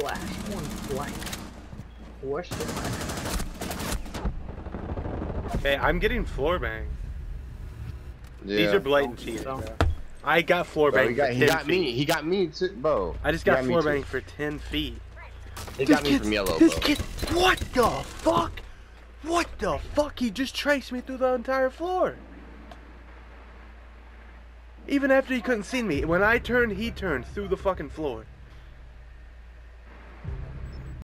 flash, one flank. question the? Hey, I'm getting floor bang. Yeah. These are blatant cheats. I got floor Bro, he got, he got me. He got me too, bro. I just got, got floor bang for 10 feet. He This got me from yellow, This bro. kid, what the fuck? What the fuck? He just traced me through the entire floor. Even after he couldn't see me, when I turned, he turned through the fucking floor.